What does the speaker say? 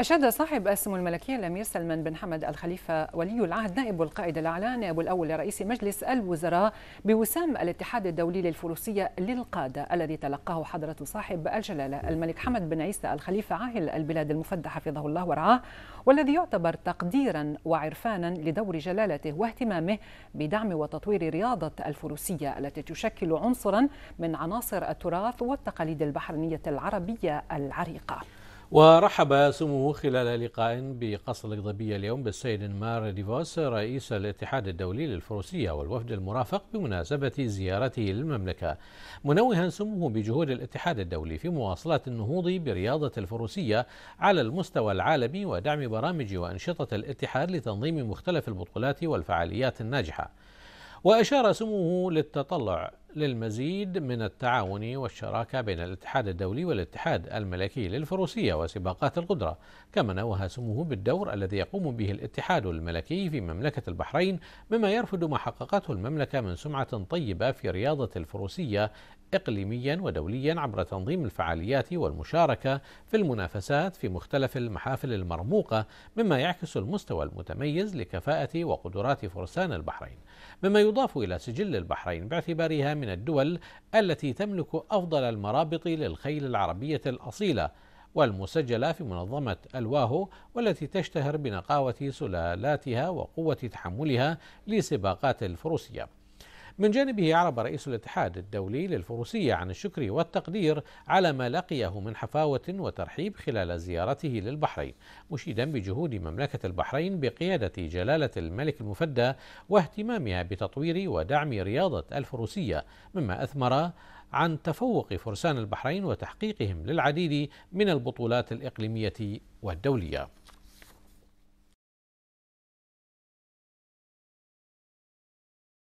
أشاد صاحب السمو الملكية الأمير سلمان بن حمد الخليفة ولي العهد نائب القائد الأعلى نائب الأول لرئيس مجلس الوزراء بوسام الاتحاد الدولي للفروسية للقادة الذي تلقاه حضرة صاحب الجلالة الملك حمد بن عيسى الخليفة عاهل البلاد المفدى حفظه الله ورعاه والذي يعتبر تقديرا وعرفانا لدور جلالته واهتمامه بدعم وتطوير رياضة الفروسية التي تشكل عنصرا من عناصر التراث والتقاليد البحرينية العربية العريقة. ورحب سموه خلال لقاء بقصر الغضبية اليوم بالسيد مار ديفوس رئيس الاتحاد الدولي للفروسية والوفد المرافق بمناسبة زيارته للمملكة. منوها سموه بجهود الاتحاد الدولي في مواصلة النهوض برياضة الفروسية على المستوى العالمي ودعم برامج وأنشطة الاتحاد لتنظيم مختلف البطولات والفعاليات الناجحة. وأشار سموه للتطلع للمزيد من التعاون والشراكة بين الاتحاد الدولي والاتحاد الملكي للفروسية وسباقات القدرة كما نوه سموه بالدور الذي يقوم به الاتحاد الملكي في مملكة البحرين مما يرفض ما حققته المملكة من سمعة طيبة في رياضة الفروسية إقليميا ودوليا عبر تنظيم الفعاليات والمشاركة في المنافسات في مختلف المحافل المرموقة مما يعكس المستوى المتميز لكفاءة وقدرات فرسان البحرين. مما يضاف إلى سجل البحرين باعتبارها من الدول التي تملك أفضل المرابط للخيل العربية الأصيلة والمسجلة في منظمة الواهو والتي تشتهر بنقاوة سلالاتها وقوة تحملها لسباقات الفروسية. من جانبه أعرب رئيس الاتحاد الدولي للفروسية عن الشكر والتقدير على ما لقيه من حفاوة وترحيب خلال زيارته للبحرين مشيدا بجهود مملكة البحرين بقيادة جلالة الملك المفدى واهتمامها بتطوير ودعم رياضة الفروسية مما أثمر عن تفوق فرسان البحرين وتحقيقهم للعديد من البطولات الإقليمية والدولية.